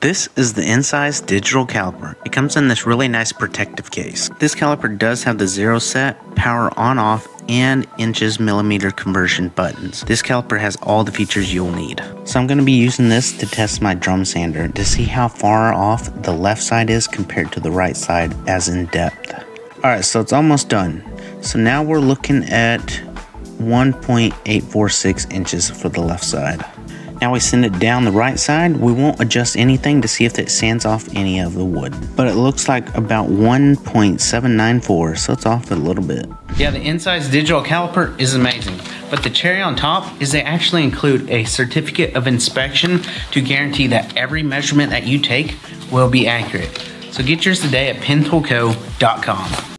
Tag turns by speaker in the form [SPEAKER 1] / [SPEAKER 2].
[SPEAKER 1] This is the Insize digital caliper. It comes in this really nice protective case. This caliper does have the zero set, power on off, and inches millimeter conversion buttons. This caliper has all the features you'll need. So I'm going to be using this to test my drum sander to see how far off the left side is compared to the right side as in depth. Alright, so it's almost done. So now we're looking at 1.846 inches for the left side. Now we send it down the right side. We won't adjust anything to see if it sands off any of the wood. But it looks like about 1.794, so it's off a little bit. Yeah, the Insize digital caliper is amazing. But the cherry on top is they actually include a certificate of inspection to guarantee that every measurement that you take will be accurate. So get yours today at penntoolco.com.